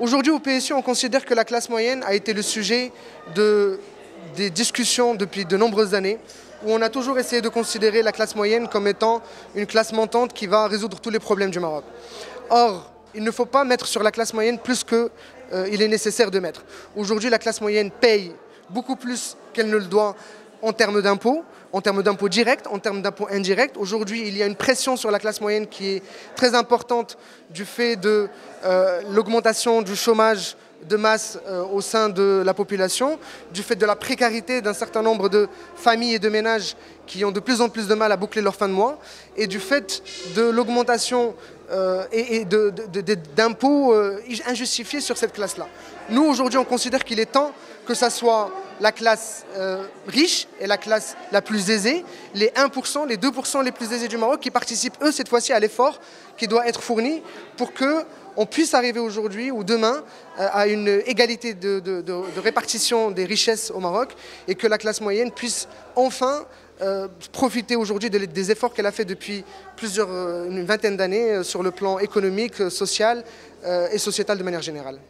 Aujourd'hui, au PSU, on considère que la classe moyenne a été le sujet de, des discussions depuis de nombreuses années, où on a toujours essayé de considérer la classe moyenne comme étant une classe montante qui va résoudre tous les problèmes du Maroc. Or, il ne faut pas mettre sur la classe moyenne plus qu'il euh, est nécessaire de mettre. Aujourd'hui, la classe moyenne paye beaucoup plus qu'elle ne le doit en termes d'impôts, en termes d'impôts directs, en termes d'impôts indirects. Aujourd'hui, il y a une pression sur la classe moyenne qui est très importante du fait de euh, l'augmentation du chômage de masse euh, au sein de la population, du fait de la précarité d'un certain nombre de familles et de ménages qui ont de plus en plus de mal à boucler leur fin de mois, et du fait de l'augmentation euh, et, d'impôts injustifiés sur cette classe-là. Nous, aujourd'hui, on considère qu'il est temps que ça soit la classe riche et la classe la plus aisée, les 1%, les 2% les plus aisés du Maroc, qui participent, eux, cette fois-ci, à l'effort qui doit être fourni pour que on puisse arriver aujourd'hui ou demain euh, à une égalité de, répartition des richesses au Maroc et que la classe moyenne puisse enfin euh, profiter aujourd'hui des efforts qu'elle a fait depuis plusieurs, euh, une vingtaine d'années sur le plan économique, social et sociétal de manière générale.